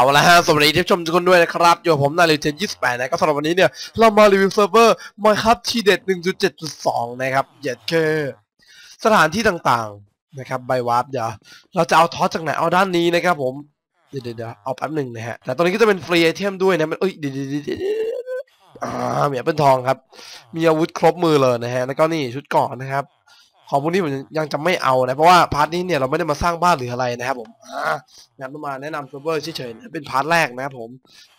เอาละฮะสวัสดีท่านผู้ชมทุกคนด้วยนะครับอยู่ผมนายลิเจน28นะก็สำหรับวันนี้เนี่ย เรามารีวิวเซิร์ฟเวอร์ Minecraft ทีเด็ด 1.7.2 นะครับเหยียดเคสถานที่ต่างๆนะครับใบ warp เดี๋ยวเราจะเอาทอสจากไหนเอาด้านนี้นะครับผม เดี๋ยวเดี๋ยวเอาแป๊บหนึ่งนะฮะ แต่ตอนนี้ก็จะเป็น free item ด้วยนะมันเอ้ยเดี๋ยวเดี๋ยวเดี๋ยวเดี๋ยวอ่ามีเปิลทองครับ มีอาวุธครบมือเลยนะฮะ แล้วก็นี่ชุดเกราะนะครับ ของพวกนี้ผมยังจะไม่เอานะ เพราะว่า part นี้เนี่ยเราไม่ได้มาสร้างบ้านหรืออะไรนะครับผมอ่างั้นมาแนะนำเซิร์ฟเวอร์เฉยๆเป็น part แรกนะครับผม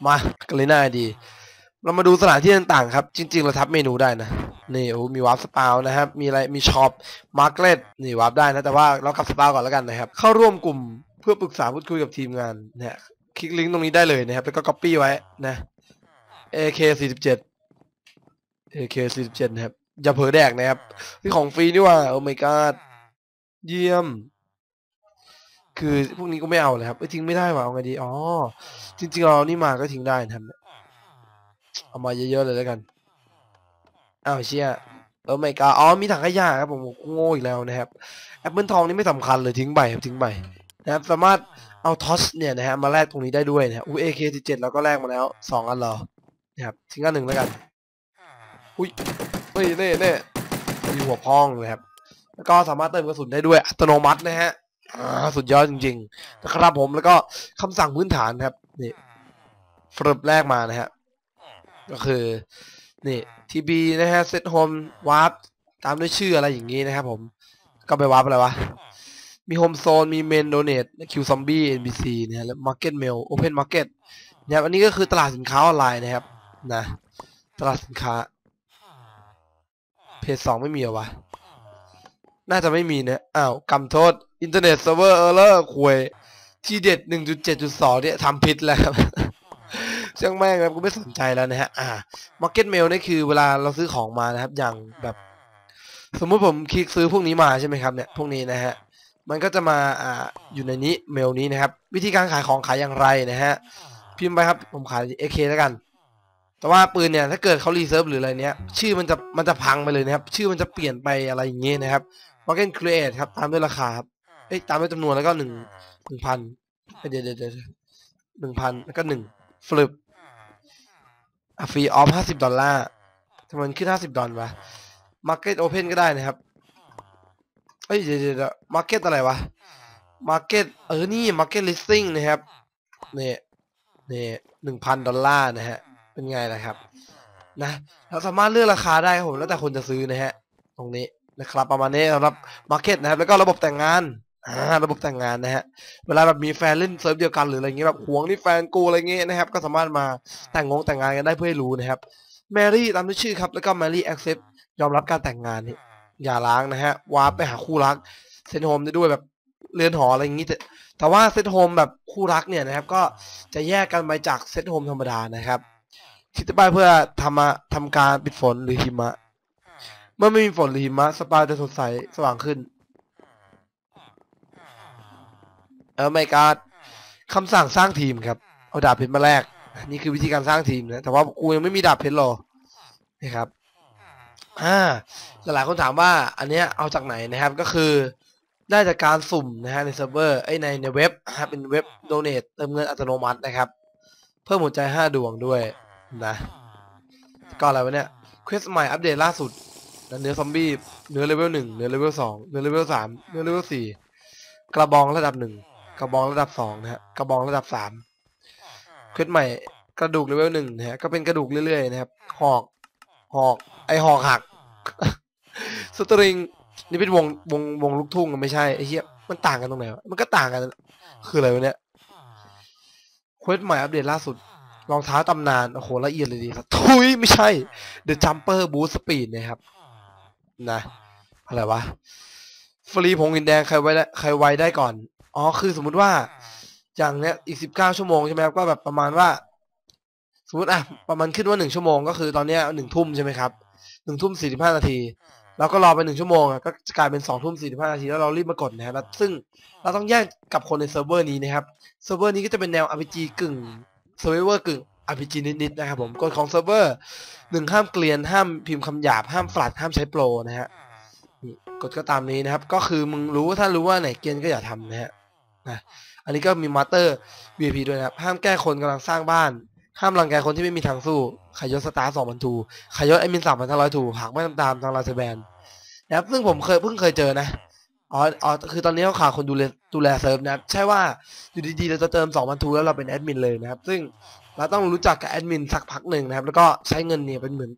มากันเลยหน้าดี เรามาดูสถานที่ต่างๆครับ จริง ๆ เราแท็บเมนูได้นะนี่โอ้มี warp spawn นะครับ มีอะไรมี shop market นี่ warp ได้นะแต่ว่าเรากลับ spawn ก่อนแล้วกันนะครับ เข้าร่วมกลุ่มเพื่อปรึกษาพูดคุยกับทีมงานนะฮะคลิกลิงก์ตรงนี้ได้เลยนะครับ แล้วก็ copy ไว้นะ AK 47 AK 47นะครับ อย่าเผลอแดกนะครับนี่ของฟรีนี่ว่าโอ้ my god เยี่ยม คือพวกนี้ก็ไม่เอาเลยครับเอ้ยทิ้งไม่ได้ว่ะเอาไงดีอ๋อจริงๆเราเอานี่มาก็ทิ้งได้นะครับเอามาเยอะๆเลยแล้วกันอ้าวเชี่ยเออไม่กาอ๋อมีถังขยะครับผมโง่อีกแล้วนะครับแอปเปิลทองนี่ไม่สำคัญเลยทิ้งไปครับทิ้งไปนะครับสามารถเอาทอสเนี่ยนะฮะมาแลกตรงนี้ได้ด้วยนะครับ UAK 17เราก็แลกมาแล้วสองอันเหรอนะครับทิ้งอันหนึ่งแล้วกันอุ้ย เฮ้ยเน่เน่มีหัวพองเลยครับ แล้วก็สามารถเติมกระสุนได้ด้วยอัตโนมัตินะฮะสุดยอดจริงๆนะครับผมแล้วก็คำสั่งพื้นฐานครับนี่ฟรึบแรกมานะฮะก็คือนี่ TB นะฮะ set home warp ตามด้วยชื่ออะไรอย่างงี้นะครับผมก็ไปวาร์ปอะไรวะ มี home zone มี main donate Q zombie NBC นะฮะแล้ว market mail open market นะครับอันนี้ก็คือตลาดสินค้าออนไลน์นะครับนะ ตลาดสินค้า เพจสองไม่มีเหรอวะ น่าจะไม่มีนะอ้าวกำโทษ internal server error ควยทีเด็ด1.7.2เนี่ยทำผิดแล้วครับเชื่องแม่งครับกูไม่สนใจแล้วนะฮะ อ่า Market Mail นี่คือเวลาเราซื้อของมานะครับ อย่างแบบ สมมุติผมคลิกซื้อพวกนี้มาใช่ไหมครับเนี่ย พวกนี้นะฮะ มันก็จะมา อ่า อยู่ในนี้เมลนี้นะครับ วิธีการขายของขายอย่างไรนะฮะ พิมพ์ไปครับ ผมขาย AK แล้วกัน แต่ว่าปืนเนี่ยถ้าเกิดเขารีเซิร์ฟหรืออะไรเนี้ยชื่อมันจะมันจะพังไปเลยนะครับ ชื่อมันจะเปลี่ยนไปอะไรอย่างเงี้ยนะครับ Market Create ครับ ตามด้วยราคาครับเอ้ยตามด้วยจำนวนแล้วก็หนึ่งหนึ่งพันเดี๋ยวเดี๋ยวเดี๋ยวหนึ่งพันแล้วก็หนึ่งฟลิปอะฟรีออฟห้าสิบดอลลาร์ทำไมขึ้นห้าสิบดอลวะ Market Open ก็ได้นะครับเอ้ยเดี๋ยวเดี๋ยวเดี๋ยว Market อะไรวะ Market เออนี่ Market Listing นะครับเนี่ยเนี่ยหนึ่งพันดอลลาร์นะฮะ เป็นไงล่ะครับ นะเราสามารถเลือกราคาได้ครับผมแล้วแต่คนจะซื้อนะฮะ ตรงนี้นะครับ ประมาณนี้สำหรับ Market นะครับ แล้วก็ระบบแต่งงานอ่าระบบแต่งงานนะฮะ เวลาแบบมีแฟนเล่นเซิร์ฟเดียวกันหรืออะไรเงี้ยแบบหวงนี่แฟนกูอะไรเงี้ยนะครับ ก็สามารถมาแต่งงงแต่งงานกันได้เพื่อให้รู้นะครับแมรี่ตามด้วยชื่อครับ แล้วก็แมรี่ accept ยอมรับการแต่งงานนี่หย่าร้างนะฮะ warp ไปหาคู่รัก set home ได้ด้วยแบบเรือนหออะไรอย่างงี้แต่แต่ว่า set home แบบคู่รักเนี่ยนะครับ ก็จะแยกกันไปจาก set home ธรรมดานะครับ คลิกไปเพื่อทำมาทำการปิดฝนหรือหิมะ เมื่อไม่มีฝนหรือหิมะ สปาจะสดใสสว่างขึ้น เออไม่การคำสั่งสร้างทีมครับ เอาดาบเพชรมาแลกนี่คือวิธีการสร้างทีมนะแต่ว่ากูยังไม่มีดาบเพชรหรอกนะครับอ่าหลายๆคนถามว่าอันเนี้ยเอาจากไหนนะครับก็คือได้จากการสุ่มนะฮะในเซิร์ฟเวอร์ไอยในในเว็บนะครับเป็นเว็บ donate เติมเงินอัตโนมัตินะครับ เพิ่มหัวใจ 5 ดวงด้วย นะก็อะไรวะเนี่ย quest ใหม่อัปเดตล่าสุดเนื้อซอมบี้เนื้อเลเวลหนึ่งเนื้อเลเวลสองเนื้อเลเวลสามเนื้อเลเวลสี่กระบองระดับหนึ่งกระบองระดับสองนะฮะกระบองระดับสาม quest ใหม่กระดูกเลเวลหนึ่งนะฮะก็เป็นกระดูกเรื่อยๆนะครับหอกหอกไอหอกหัก string นี่เป็นวงวงวงลูกทุ่งไม่ใช่ไอเหี้ยมันต่างกันตรงไหนวะมันก็ต่างกัน คืออะไรวะเนี่ย quest ใหม่อัปเดตล่าสุด รองเท้าตำนาน โอ้โห ละเอียดเลยดีครับทุยไม่ใช่ The Jump Boost Speed นะครับ นะ อะไรวะ ฟรีผงหินแดงใครไว้ได้ใครไว้ได้ก่อน อ๋อ คือสมมุติว่า อย่างเนี้ย อีกสิบเก้าชั่วโมงใช่ไหมครับ ก็แบบประมาณว่า สมมติอะ ประมาณขึ้นว่าหนึ่งชั่วโมงก็คือตอนเนี้ยหนึ่งทุ่มใช่ไหมครับ หนึ่งทุ่มสี่สิบห้านาทีเราก็รอไปหนึ่งชั่วโมงก็จะกลายเป็นสองทุ่มสี่สิบห้านาที แล้วเรารีบมากดนะครับแล้วซึ่งเราต้องแยกกับคนในเซิร์ฟเวอร์นี้นะครับ เซิร์ฟเวอร์นี้ก็จะเป็นแนว RPG กึ่ง survival กึ่ง RPG นิดๆนะครับผมกฎของเซิร์ฟเวอร์หนึ่งห้ามเกรียนห้ามพิมพ์คำหยาบห้าม flood ห้ามใช้โปรนะฮะนี่กฎก็ตามนี้นะครับ ก็คือมึงรู้ถ้ารู้ว่าไหนเกรียนก็อย่าทำนะฮะนะอันนี้ก็มี master VIP ด้วยนะครับ ห้ามแกล้งคนกำลังสร้างบ้าน ห้ามรังแกคนที่ไม่มีทางสู้ขายยศ star สองพันทรูขายยศแอดมินสามพันห้าร้อยทรูหากไม่ทำตามทางเราจะแบนนะครับซึ่งผมเคยเพิ่งเคยเจอนะ อ๋ออ๋อคือตอนนี้เขาขาดคนดูแลดูแลเซิร์ฟนะครับใช่ว่าอยู่ดีๆเราจะเติม2 0 0 0ทรูแล้วเราเป็นแอดมินเลยนะครับ ซึ่งเราต้องรู้จักกับแอดมินสักพักหนึ่งนะครับ แล้วก็ใช้เงินเนี่ยเป็นเหมือน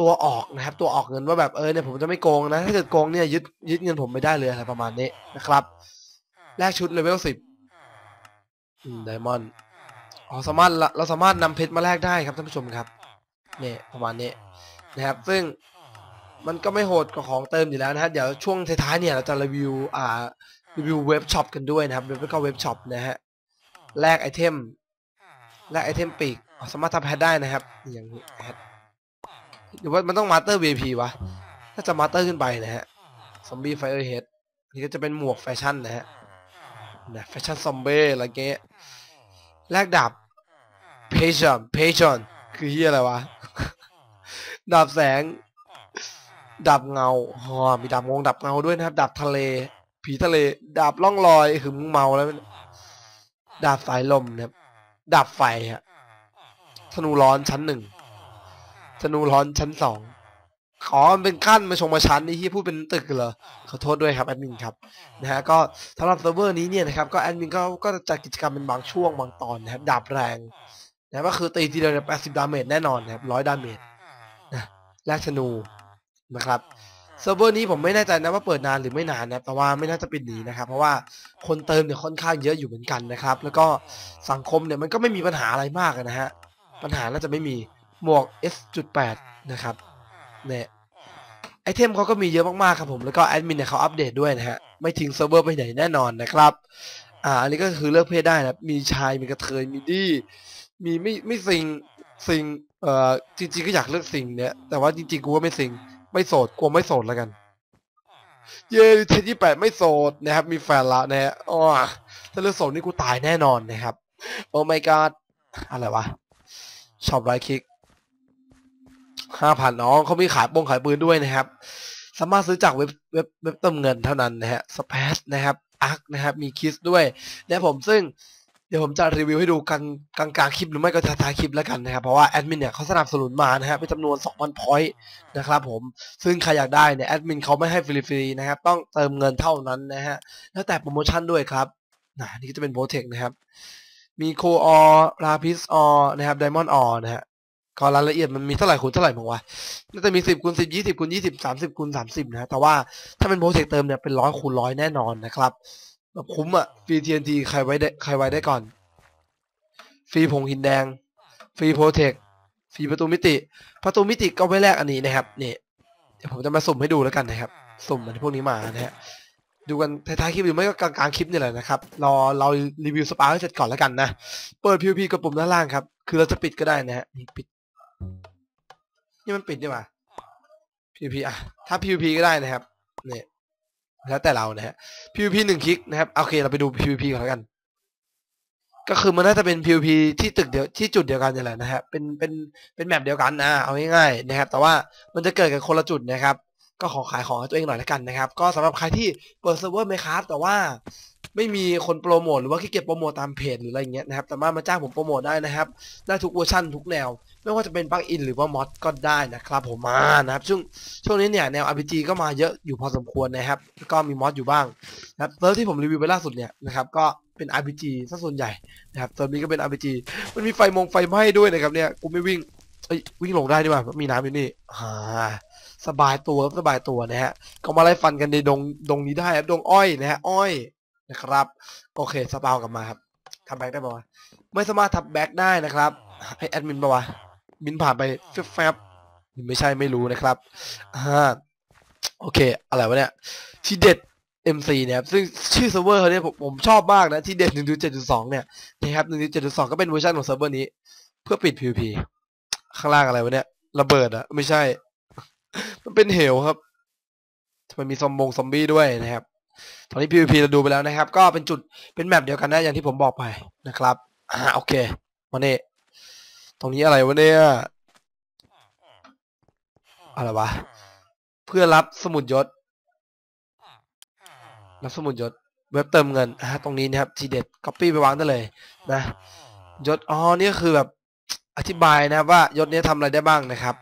ตัวออกนะครับ ตัวออกเงินว่าแบบเออเนี่ยผมจะไม่โกงนะ ถ้าเกิดโกงเนี่ยยึดยึดเงินผมไม่ได้เลยอะไรประมาณนี้นะครับแลกชุดเลเวลสิบไดมอนด์อ๋อสามารถเราเราสามารถนำเพชรมาแลกได้ครับท่านผู้ชมครับเนี่ยประมาณนี้นะครับ ซึ่ง มันก็ไม่โหดกับของเติมอยู่แล้วนะฮะเดี๋ยวช่วงท้ายๆเนี่ยเราจะรีวิวอ่ารีวิวเว็บช็อปกันด้วยนะครับเว็บก็เว็บช็อปนะฮะแลกไอเทมแลกไอเทมปีกสามารถทำแพทได้นะครับอย่างนี้แพทหรือว่ามันต้องมาสเตอร์ VIP วะถ้าจะมาสเตอร์ขึ้นไปนะฮะซอมบี้ไฟเออร์เฮดนี่ก็จะเป็นหมวกแฟชั่นนะฮะนะแฟชั่นซอมเบ้อะไรเงี้ยแลกดาบเพชอนเพชอนคือเฮียอะไรวะดาบแสง ดาบเงาอ๋อมีดาบงงดาบเงาด้วยนะครับดาบทะเล ผีทะเลดาบล่องลอยคือมึงเมาแล้วดาบสายลมนะครับดาบไฟฮะธนูร้อนชั้นหนึ่งธนูร้อนชั้นสองขอมันเป็นขั้นมาชงมาชั้นนี่ที่พูดเป็นตึกเหรอขอโทษด้วยครับแอดมินครับนะฮะก็สำหรับเซิร์ฟเวอร์นี้เนี่ยนะครับก็แอดมินก็ก็จะจัดกิจกรรมเป็นบางช่วงบางตอนนะครับดาบแรงนะก็คือตีทีเดียวแปดสิบ damage แน่นอนนะครับร้อย damageนะแลกธนู นะครับเซิร์ฟเวอร์นี้ผมไม่แน่ใจนะว่าเปิดนานหรือไม่นานนะแต่ว่าไม่น่าจะปิดหนีนะครับ เพราะว่าคนเติมเนี่ยค่อนข้างเยอะอยู่เหมือนกันนะครับ แล้วก็สังคมเนี่ยมันก็ไม่มีปัญหาอะไรมากนะฮะ ปัญหาน่าจะไม่มีหมวก S.8 นะครับ เนี่ยไอเทมเขาก็มีเยอะมากๆครับผม แล้วก็แอดมินเนี่ยเขาอัปเดตด้วยนะฮะ ไม่ทิ้งเซิร์ฟเวอร์ไปไหนแน่นอนนะครับ อ่า อันนี้ก็คือเลือกเพศได้นะ มีชาย มีกระเทย มีดีมีไม่ไม่สิงสิงเอ่อจริงๆก็อยากเลือกสิงเนี่ย แต่ว่าจริงๆกูก็ไม่สิง ไม่โสดกลัวไม่โสดแล้วกัน เย้เทนยี่แปดไม่โสดนะครับ มีแฟนละนะฮะอ๋อถ้าเลือกโสดนี่กูตายแน่นอนนะครับ โอ้ my god อะไรวะชอบไรคิกห้าพันน้องเขามีขายปงขายปืนด้วยนะครับ สามารถซื้อจากเว็บเว็บเว็บเติมเงินเท่านั้นนะฮะสเปซนะครับอาร์คนะครับ มีคิสด้วยนะผมซึ่ง เดี๋ยวผมจะรีวิวให้ดูกันกลางๆคลิปหรือไม่ก็ท้ายๆคลิปแล้วกันนะครับ เพราะว่าแอดมินเนี่ยเขาสนับสนุนมานะฮะเป็นจำนวน 2,000 point นะครับผม ซึ่งใครอยากได้เนี่ยแอดมินเขาไม่ให้ฟรีๆนะครับ ต้องเติมเงินเท่านั้นนะฮะ แล้วแต่โปรโมชั่นด้วยครับนะนี่ก็จะเป็น protect นะครับ มี coal ore lapis ore นะครับ diamond ore นะฮะก็รายละเอียดมันมีเท่าไหร่คูณเท่าไหร่มั้งวะน่าจะมีสิบคูณสิบยี่สิบคูณยี่สิบสามสิบคูณสามสิบนะฮะแต่ว่าถ้าเป็น protect เติมเนี่ยเป็นร้อยคูณร้อยแน่นอนนะครับ แบบคุ้มอะฟรี TNT ใครไวได้ใครไวได้ก่อน ฟรีผงหินแดง ฟรี protect ฟรีประตูมิติ ประตูมิติก็ไว้แลกอันนี้นะครับนี่เดี๋ยวผมจะมาสุ่มให้ดูแล้วกันนะครับ สุ่มมันพวกนี้มานะฮะดูกันท้ายๆคลิปหรือไม่ก็กลางๆคลิปนี่แหละนะครับรอเรารีวิว spawn ให้เสร็จก่อนแล้วกันนะ เปิด PVP กดปุ่มด้านล่างครับ คือเราจะปิดก็ได้นะฮะนี่ปิด นี่มันปิดดีกว่า PVP อะถ้า PVP ก็ได้นะครับเนี่ย แล้วแต่เรานะฮะ PVP หนึ่งคลิกนะครับโอเคเราไปดู PVP ก่อนแล้วกัน ก็คือมันน่าจะเป็น PVP ที่ตึกเดียวที่จุดเดียวกันนี่แหละนะฮะเป็นเป็นเป็น map เดียวกันนะเอาง่ายๆนะครับ แต่ว่ามันจะเกิดกันคนละจุดนะครับ ก็ขอขายของให้ตัวเองหน่อยแล้วกันนะครับ ก็สำหรับใครที่เปิดเซิร์ฟเวอร์ไหมครับแต่ว่าไม่มีคนโปรโมทหรือว่าขี้เกียจโปรโมทตามเพจหรืออะไรเงี้ยนะครับแต่ว่ามาจ้างผมโปรโมทได้นะครับ ได้ทุกเวอร์ชั่นทุกแนว ไม่ว่าจะเป็น plugin หรือว่า mod ก็ได้นะครับผมมานะครับช่วงช่วงนี้เนี่ยแนว RPG ก็มาเยอะอยู่พอสมควรนะครับแล้วก็มี mod อยู่บ้างนะครับเซิร์ฟที่ผมรีวิวไปล่าสุดเนี่ยนะครับก็เป็น RPG ซะส่วนใหญ่นะครับเซิร์ฟนี้ก็เป็น RPG มันมีไฟมงไฟไหม้ด้วยนะครับเนี่ยกูไม่วิ่งเอ้ยวิ่งลงได้ดีกว่ามีน้ำอยู่นี่อ่าสบายตัวสบายตัวนะฮะก็มาไล่ฟันกันในดงดงนี้ได้ครับดงอ้อยนะฮะอ้อยนะครับ โอเคสปาวกลับมาครับทำแบ็กได้ปะวไม่สามารถทับแบ็กได้นะครับให้แอดมินปะวะ บินผ่านไปแฟบๆไม่ใช่ไม่รู้นะครับอ่าโอเค อะไรวะเนี่ยที่เด็ด MC เนี่ยครับซึ่งชื่อเซิร์ฟเวอร์เขาเนี่ยผมผมชอบมากนะที่เด็ด1.7.2 เนี่ยนะครับ1.7.2 ก็เป็นเวอร์ชันของเซิร์ฟเวอร์นี้ เพื่อปิด PVP ข้างล่างอะไรวะเนี่ยระเบิดอะไม่ใช่ มันเป็นเหวครับมันมีซอมบงซอมบี้ด้วยนะครับ ตอนนี้ PVP เราดูไปแล้วนะครับ ก็เป็นจุดเป็นแมปเดียวกันนะอย่างที่ผมบอกไปนะครับอ่าโอเคมาเนี่ ตรงนี้อะไรวะเนี่ย อะไรวะ เพื่อรับสมุดยศ รับสมุดยศ เว็บเติมเงินอ่าตรงนี้นะครับทีเด็ด copy ไปวางได้เลยนะ ยศ อ๋อ นี่ก็คือแบบอธิบายนะครับว่ายศนี้ทำอะไรได้บ้างนะครับ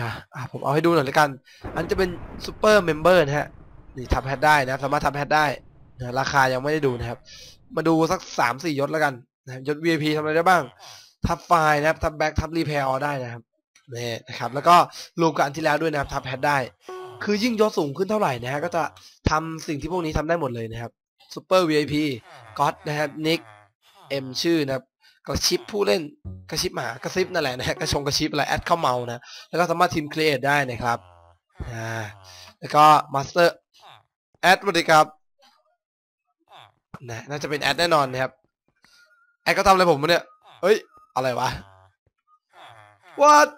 นะอะผมเอาให้ดูหน่อยละกัน อันจะเป็นซูเปอร์เมมเบอร์นะฮะ นี่ทำแพทได้นะ สามารถทำแพทได้นะราคายังไม่ได้ดูนะครับ มาดูสักสามสี่ยศแล้วกันนะยศ VIP ทำอะไรได้บ้าง ทับไฟนะครับทับแบ็กทับรีเพลได้นะครับนี่นะครับแล้วก็รวมกับอันที่แล้วด้วยนะครับทับแพทได้ คือยิ่งยศสูงขึ้นเท่าไหร่นะฮะก็จะทำสิ่งที่พวกนี้ทำได้หมดเลยนะครับซูเปอร์ VIP ก็อตนะครับนิกเอ็มชื่อนะครับกระชิปผู้เล่นกระชิปหมากระซิบนั่นแหละนะฮะกระชงกระชิปอะไรแอดเข้าเมานะแล้วก็สามารถทีมครีเอทได้นะครับอ่าแล้วก็มาสเตอร์แอดสวัสดีครับนะน่าจะเป็นแอดแน่นอนนะครับแอดก็ทำอะไรผมวะเนี่ยเฮ้ย อะไรวะ what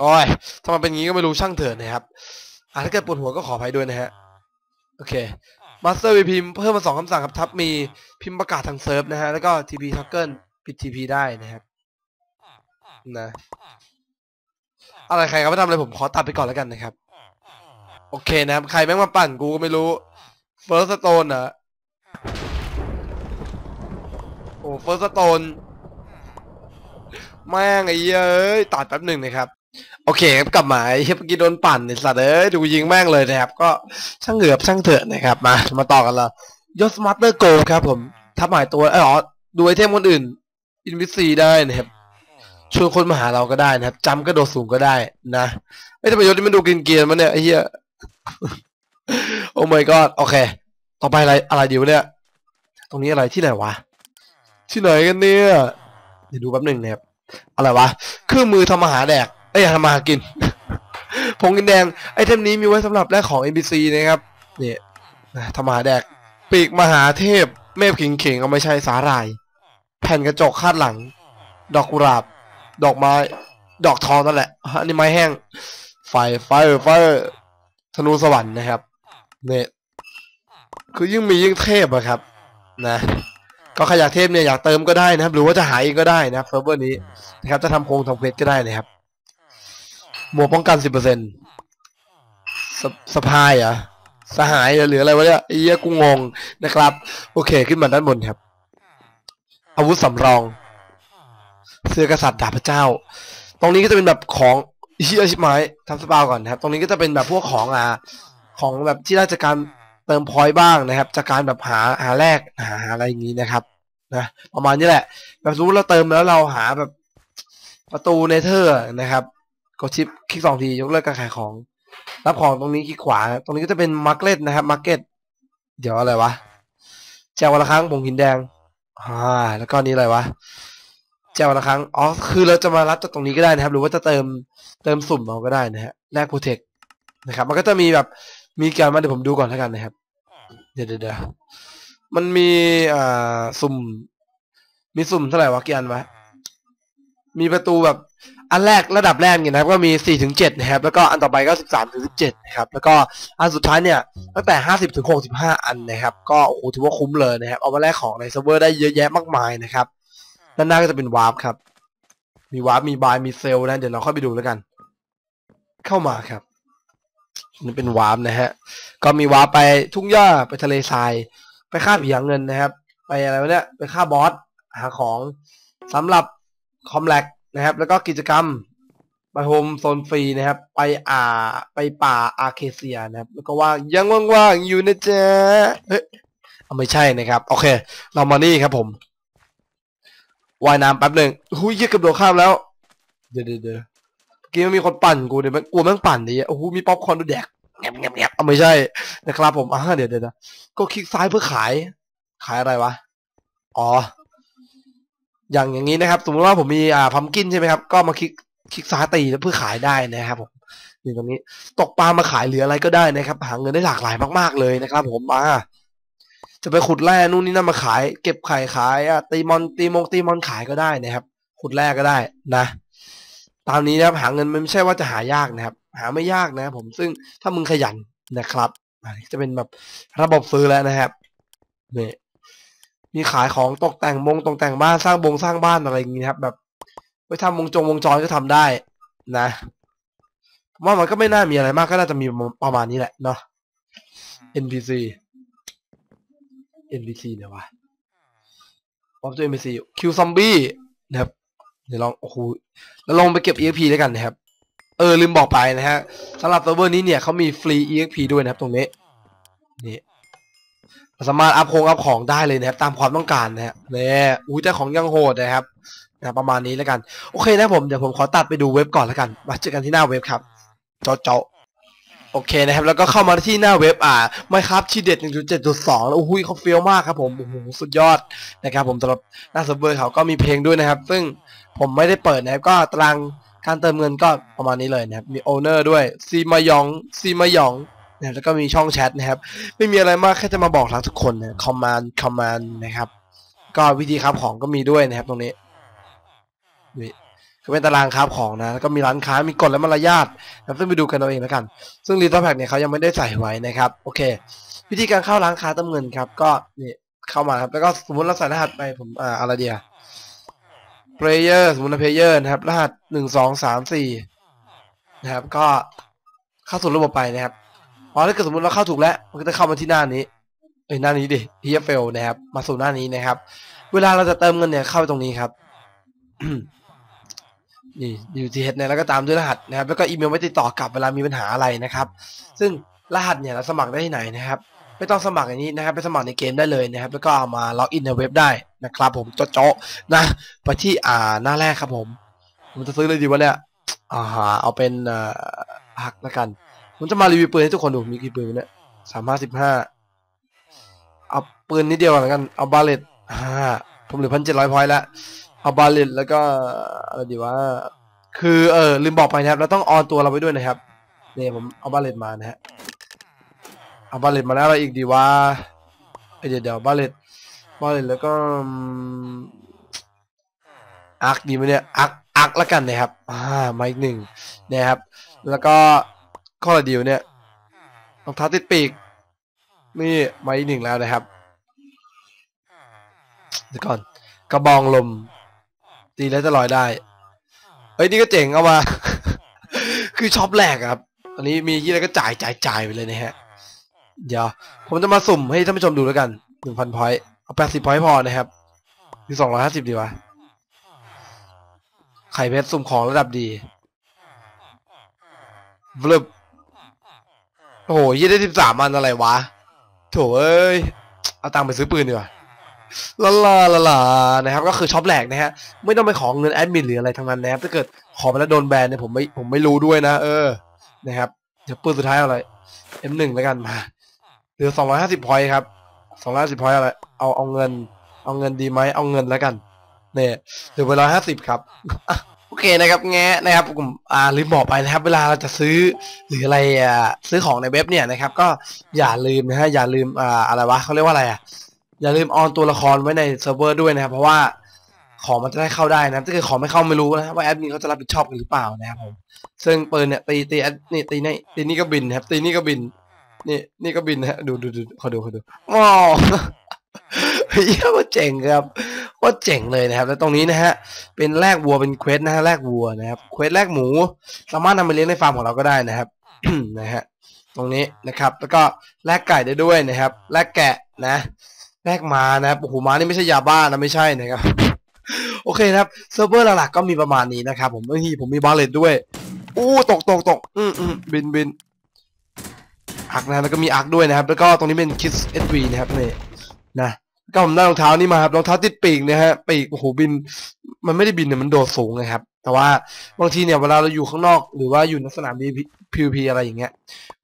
โอ้ยถ้ามันเป็นงี้ก็ไม่รู้ช่างเถิดนะครับ อ่าถ้าเกิดปวดหัวก็ขออภัยด้วยนะฮะ โอเค Master VP เพิ่มมาสองคำสั่งครับทับมีพิมพ์ประกาศทางเซิร์ฟนะฮะ แล้วก็ TP Toggle ปิด TP ได้นะครับ นะ อะไรใครเขาไม่ทำอะไรผมขอตัดไปก่อนแล้วกันนะครับโอ เคนะครับ ใครแม่งมาปั่นกูก็ไม่รู้ First Stone อะโอ้ First Stone แม่งไอ้เอ้ยตัดแป๊บหนึ่งนะครับ โอเคครับกลับมาไอ้เฮียเมื่อกี้โดนปั่นไอ้สัตว์เอ้ยดูยิงแม่งเลยนะครับ ก็ช่างเหือบช่างเถอะนะครับมา มาต่อกันละยศมาสเตอร์โกครับผมทับหมายตัวเอออ๋อดูไอเทมคนอื่นอินวิซีได้นะครับชวนคนมาหาเราก็ได้นะครับจำกระโดดสูงก็ได้นะไอ้ทำไมยศนี่มันดูกินเกียร์มันเนี่ยไอ้เหี้ย โอ้ my god โอเค ต่อไปอะไรอะไรดีวเนี่ย ตรงนี้อะไรที่ไหนวะ ที่ไหนกันเนี่ย เดี๋ยวดูแป๊บหนึ่งนะครับ อะไรวะ เครื่องมือทำอาหารแดกเอ้ยทำอาหารกิน ผงกินแดง ไอเทมนี้มีไว้สำหรับแลกของ NPC นะครับ เนี่ยทำอาหารแดก ปีกมหาเทพ เมฟขิงขิงเอาไม่ใช่สาหร่าย แผ่นกระจกคาดหลัง ดอกกุหลาบ ดอกไม้ ดอกทองนั่นแหละ อันนี้ไม้แห้ง ไฟ ไฟ ไฟ ธนูสวรรค์นะครับเนี่ยคือยิ่งมียิ่งเทพอะครับ นะ ก็ใครอยากเทพเนี่ยอยากเติมก็ได้นะครับ หรือว่าจะหาเองก็ได้นะครับเซิร์ฟเวอร์นี้นะครับ จะทำโครงทำ quest ก็ได้นะครับ หมวกป้องกันสิบเปอร์เซ็นต์สะพายอะสหายหรอหรืออะไรวะเนี่ยไอ้เหี้ยกูงงนะครับ โอเคขึ้นมาด้านบนครับ อาวุธสำรอง เสื้อกษัตริย์ดาบพระเจ้า ตรงนี้ก็จะเป็นแบบของ เฮียชิบหมายทำ spawn ก่อนนะครับ ตรงนี้ก็จะเป็นแบบพวกของอ่าของแบบที่ได้จากการเติม point บ้างนะครับ จากการแบบหาหาแลกหาอะไรอย่างนี้นะครับนะประมาณนี้แหละ แบบสมมติเราเติมแล้วเราหาแบบประตู Nether นะครับกด shift คลิกสองทียกเลิกการขายของ รับของตรงนี้คลิกขวา ตรงนี้ก็จะเป็น market นะครับ market เดี๋ยวอะไรวะแจกวันละครั้งผงหินแดงอ่าแล้วก็นี้อะไรวะ แจวละครั้ง อ๋อ คือเราจะมารับจากตรงนี้ก็ได้นะครับ หรือว่าจะเติมเติมสุ่มเอาก็ได้นะฮะ แลกโปรเทคนะครับ มันก็จะมีแบบมีการมาเดี๋ยวผมดูก่อนแล้วกันนะครับเดี๋ยวเดี๋ยวเดี๋ยวมันมีอ่าสุ่ม มีสุ่มเท่าไหร่วะกี่อันวะ มีประตูแบบอันแรกระดับแรกเนี่ยนะครับก็มี4ถึง7นะครับ แล้วก็อันต่อไปก็13ถึง17นะครับ แล้วก็อันสุดท้ายเนี่ยตั้งแต่ 50ถึง65 อันนะครับ ก็โอ้โหถือว่าคุ้มเลยนะครับ เอามาแลกของในเซิร์ฟเวอร์ได้เยอะแยะมากมายนะครับ ด้านหน้าก็จะเป็น warp ครับ มี warp มี buy มี sell นะ เดี๋ยวเราค่อยไปดูแล้วกัน เข้ามาครับนี่เป็น warp นะฮะ ก็มี warp ไปทุ่งหญ้าไปทะเลทราย ไปฆ่าผีหาเงินนะครับ ไปอะไรวะเนี่ยไปฆ่าบอสหาของสำหรับคอมแลกนะครับ แล้วก็กิจกรรมไป home zone ฟรีนะครับ ไปอ่าไปป่า acacia นะครับ แล้วก็ว่ายังว่างๆอยู่นะจ๊ะเฮ้ยไม่ใช่นะครับ โอเค เรามานี่ครับผม ว่ายน้ำแป๊บหนึ่งหุยเหี้ยเกือบโดดข้ามแล้ว เดี๋ยวเดี๋ยวเดี๋ยวเมื่อกี้มันมีคนปั่นกูเดี๋ยวมันกลัวแม่งปั่นดิโอ้โหมีป๊อปคอร์นด้วยแดกแงบแงบแงบเอาไม่ใช่นะครับผมอ่าเดี๋ยวเดี๋ยวเดี๋ยวก็คลิกซ้ายเพื่อขาย ขายอะไรวะ อ๋อ อย่างอย่างนี้นะครับ สมมติว่าผมมีอ่า pumpkin ใช่ไหมครับ ก็มาคลิกคลิกซ้ายตีแล้วเพื่อขายได้นะครับผมนี่ตรงนี้ ตกปลามาขายหรืออะไรก็ได้นะครับ หาเงินได้หลากหลายมาก ๆเลยนะครับ ผมอ่า จะไปขุดแร่นู่นนี่นั่นมาขาย เก็บไข่ขายอะตีมอนตีมงตีมอนขายก็ได้นะครับ ขุดแร่ก็ได้นะ ตามนี้นะครับหาเงินมันไม่ใช่ว่าจะหายากนะครับ หาไม่ยากนะครับผมซึ่งถ้ามึงขยันนะครับอันนี้จะเป็นแบบระบบซื้อแล้วนะครับนี่มีขายของตกแต่งมงตกแต่งบ้านสร้างบงสร้างบ้านอะไรอย่างนี้นะครับ แบบไว้ทำวงจงวงจรก็ทำได้นะผมว่ามันก็ไม่น่ามีอะไรมากก็น่าจะมีประมาณนี้แหละเนาะ NPC NPC เนี่ยวะ off ตัว NPC kill ซอมบี้นะครับ เดี๋ยวลองโอ้โหแล้วลองไปเก็บ EXP ด้วยกันนะครับ เออลืมบอกไปนะฮะสำหรับเซิร์ฟเวอร์นี้เนี่ยเขามีฟรี EXP ด้วยนะครับตรงนี้นี่าสามารถอัพโครงอัพของได้เลยนะครับตามความต้องการนะฮะเนี่ยอุ้ยแต่ของยังโหดนะครับนะประมาณนี้แล้วกัน โอเคนะผมเดี๋ยวผมขอตัดไปดูเว็บก่อนแล้วกัน มาเจอกันที่หน้าเว็บครับ เจาเจาะ โอเคนะครับ แล้วก็เข้ามาที่หน้าเว็บอ่าไม่ครับทีเด็ด 1.7.2 แล้วอุ้ยเขาเฟี้ยวมากครับผมโอ้โหสุดยอดนะครับผมสำหรับหน้าเซิร์ฟเวอร์เขาก็มีเพลงด้วยนะครับ ซึ่งผมไม่ได้เปิดนะครับ ก็ตารางการเติมเงินก็ประมาณนี้เลยนะครับ มี owner ด้วยซีมายองซีมายองนะแล้วก็มีช่องแชทนะครับ ไม่มีอะไรมากแค่จะมาบอกรักทุกคนนะ command command นะครับ ก็วิธีครับของก็มีด้วยนะครับตรงนี้ นี่ก็เป็นตารางครับของนะแล้วก็มีร้านค้ามีกฎและมารยาทนะซึ่งไปดูกันเอาเองแล้วกัน ซึ่งรีทอแพ็กเนี่ยเขายังไม่ได้ใส่ไว้นะครับ โอเค วิธีการเข้าร้านค้าเติมเงินครับ ก็นี่เข้ามาครับ แล้วก็สมมติเราใส่รหัสไปผมอ่าอะไรเดีย player สมมตินะ player นะครับ รหัสหนึ่งสองสามสี่นะครับ ก็เข้าสู่ระบบไปนะครับพอถ้าเกิดสมมติเราเข้าถูกแล้ว มันก็จะเข้ามาที่หน้านี้เอ้ยหน้านี้ดิ TFL นะครับ มาสู่หน้านี้นะครับ เวลาเราจะเติมเงินเนี่ยเข้าไปตรงนี้ครับ นี่ UTH เนี่ยแล้วก็ตามด้วยรหัสนะครับแล้วก็อีเมลไว้ติดต่อกลับเวลามีปัญหาอะไรนะครับ ซึ่งรหัสเนี่ยเราสมัครได้ที่ไหนนะครับ ไม่ต้องสมัครอย่างนี้นะครับ ไปสมัครในเกมได้เลยนะครับ แล้วก็เอามาล็อกอินในเว็บได้นะครับ ผมโจ๊ะๆนะไปที่อ่าหน้าแรกครับผม ผมจะซื้อเลยดีวะเนี่ยอ่าฮะเอาเป็นอ่อฮักแล้วกันผมจะมารีวิวปืนให้ทุกคนดูมีกี่ปืนเนี่ยสามห้าสิบห้าเอาปืนนิดเดียวก่อนแล้วกันเอา Barrett อ่าผมเหลือพันเจ็ดร้อย point แล้ว เอา Barrett แล้วก็อะไรดีว่า คือเออลืมบอกไปนะครับเราต้อง on ตัวเราไปด้วยนะครับเนี่ยผมเอา Barrett มานะฮะเอา Barrett มาแล้วอะไรอีกดีว่าเดี๋ยวเดี๋ยว Barrett Barrett แล้วก็อาร์คดีไหมเนี่ยอาร์คอาร์คแล้วกันนะครับอ่ามาอีกหนึ่งนะครับ แล้วก็ข้อละเดียวเนี่ยรองเท้าติดปีกนี่มาอีกหนึ่งแล้วนะครับเดี๋ยวก่อนกระบองลม ตีแล้วจะลอยได้ เฮ้ยนี่ก็เจ๋งเอามา คือช็อปแหลกอะครับอันนี้มีที่อะไรก็จ่ายจ่ายจ่ายไปเลยนะฮะ เดี๋ยว ผมจะมาสุ่มให้ท่านผู้ชมดูแล้วกันหนึ่งพัน point เอาแปดสิบ point พอนะครับหรือสองร้อยห้าสิบดีวะ ไข่เพชรสุ่มของระดับดีบลึบโอ้โหยี่ได้สิบสามอันอะไรวะ โถเอ้ย เอาตังค์ไปซื้อปืนดีกว่า ลาลาลาลานะครับ ก็คือช็อปแหลกนะฮะ ไม่ต้องไปขอเงินแอดมินหรืออะไรทั้งนั้นนะครับถ้าเกิดขอไปแล้วโดนแบนเนี่ยผมไม่ผมไม่รู้ด้วยนะ เออนะครับเดี๋ยวปืนสุดท้ายเอาอะไร M1 แล้วกันมาเหลือสองร้อยห้าสิบ point ครับสองร้อยสิบ point อะไรเอาเอาเงิน เอาเงินดีไหมเอาเงินแล้วกันเนี่ยเหลือไปร้อยห้าสิบครับโอเคนะครับแงะนะครับผมอ่าลืมบอกไปนะครับ เวลาเราจะซื้อหรืออะไรอ่าซื้อของในเว็บเนี่ยนะครับ ก็อย่าลืมนะฮะอย่าลืมอ่าอะไรวะเขาเรียกว่าอะไรอะ อย่าลืม on ตัวละครไว้ในเซิร์ฟเวอร์ด้วยนะครับ เพราะว่าของมันจะได้เข้าได้นะถ้าเกิดของไม่เข้าไม่รู้นะว่าแอดมินเขาจะรับผิดชอบกันหรือเปล่านะครับผมซึ่งปืนเนี่ยตีตีแอดนี่ตีนี่ตีนี่ก็บินนะครับ ตีนี่ก็บิน นี่นี่ก็บินนะฮะดูดูดูขอดูขอดูว้าวเฮ้ยว่าเจ๋งครับว่าเจ๋งเลยนะครับ แล้วตรงนี้นะฮะเป็นแลกวัวเป็น quest นะฮะแลกวัวนะครับ quest แลกหมู สามารถนำไปเลี้ยงในฟาร์มของเราก็ได้นะครับนะฮะตรงนี้นะครับ แล้วก็แลกไก่ได้ด้วยนะครับแลกแกะนะ แลกมานะครับโอ้โหมานี่ไม่ใช่ยาบ้านะไม่ใช่นะครับโอเคนะครับเซิร์ฟเวอร์หลักๆก็มีประมาณนี้นะครับผมเมื่อกี้ผมมีบาเลตด้วยอู้ตกตกตกอืมอืมบินบินอักนะแล้วก็มีอักด้วยนะครับ แล้วก็ตรงนี้เป็นคิสเอสวีนะครับนี่นะก็ผมได้รองเท้านี่มาครับรองเท้าติดปีกนะฮะปีกโอ้โหบิน มันไม่ได้บินเนี่ยมันโดดสูงนะครับ แต่ว่าบางทีเนี่ยเวลาเราอยู่ข้างนอก หรือว่าอยู่ในสนามบีพีพีอะไรอย่างเงี้ย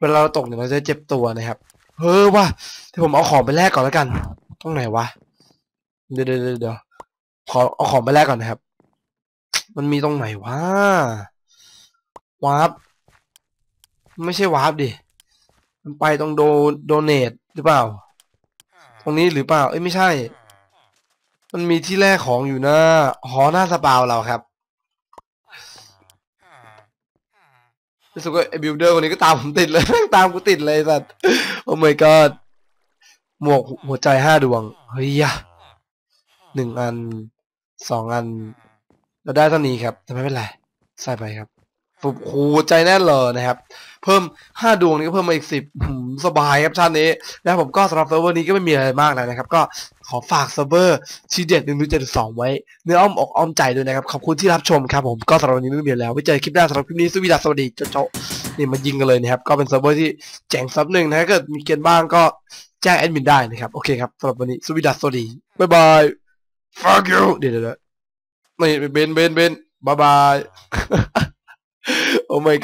เวลาเราตกเนี่ยเราจะเจ็บตัวนะครับเฮ้อว่ะที่ผมเอาของไปแลกก่อนแล้วกัน ตรงไหนวะ เดี๋ยวเดี๋ยวเดี๋ยวขอเอาของไปแลกก่อนนะครับ มันมีตรงไหนวะ warp ไม่ใช่ warp ดิ มันไปตรงโด donate หรือเปล่า ตรงนี้หรือเปล่า เอ้ยไม่ใช่ มันมีที่แลกของอยู่หน้าหอหน้า spawn เราครับรู้สึกว่าไอ้ builder คนนี้ก็ตามผมติดเลย ตามกูติดเลยสัตว์ oh my god หมวกหัวใจห้าดวง เฮ้ยยะหนึ่งอันสองอัน เราได้เท่านี้ครับแต่ไม่เป็นไร ใส่ไปครับ ฟุบโอ้โหใจแน่นเลยนะครับ เพิ่ม 5 ดวงนี้ก็เพิ่มมาอีก 10 สบายครับชาตินี้ แล้วผมก็สำหรับเซิร์ฟเวอร์นี้ก็ไม่มีอะไรมากแล้วนะครับ ก็ขอฝากเซิร์ฟเวอร์ทีเด็ดหนึ่งเจ็ดสองไว้ เนื้ออ้อมอกอ้อมใจด้วยนะครับ ขอบคุณที่รับชมครับผมก็สำหรับวันนี้ไม่มีแล้วไว้เจอคลิปหน้าสำหรับคลิปนี้สวัสดีสวัสดีเจ้านี่มายิงกันเลยนะครับ ก็เป็นเซิร์ฟเวอร์ที่เจ๋งซับหนึ่งนะถ้าเกิดมีเกรียนบ้างก็แจ้งแอดมินได้นะครับ โอเคครับสำหรับวันนี้สวัสดีสวัสดีบ๊ายบาย fuck you เดี๋ยวเดี๋ยวนี่เบนเบนเบนบายบาย oh my god